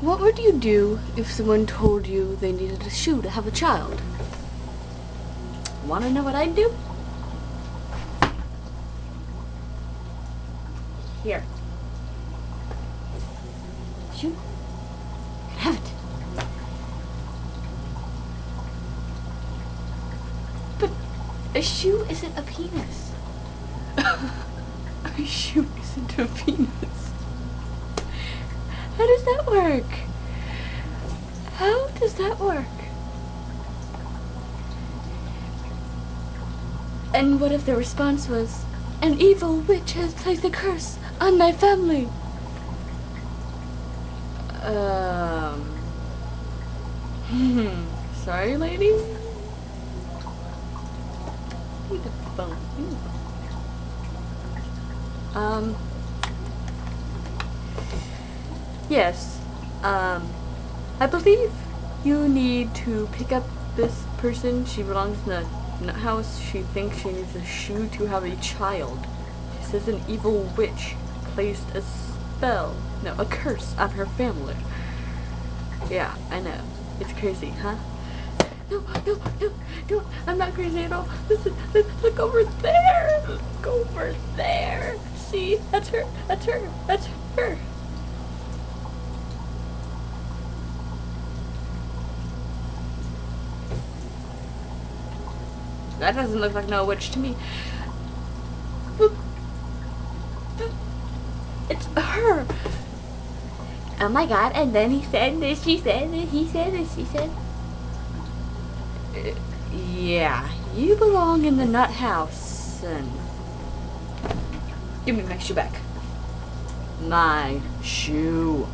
What would you do if someone told you they needed a shoe to have a child? Want to know what I'd do? Here. Shoe. Have it. But a shoe isn't a penis. a shoe isn't a penis. How does that work? How does that work? And what if the response was, an evil witch has placed a curse on my family? Um. Hmm. Sorry, lady. Need a phone. Um. Yes. Um. I believe you need to pick up this person. She belongs in the nut house. She thinks she needs a shoe to have a child. She says an evil witch placed a spell, no, a curse on her family. Yeah, I know. It's crazy, huh? No, no, no, no, I'm not crazy at all. Listen, look, look over there. Look over there. See, that's her, that's her, that's her. That doesn't look like no witch to me. It's her. Oh my god, and then he said this, she said this, he said this, she said. Uh, yeah, you belong in the nut house, and give me my shoe back. My shoe.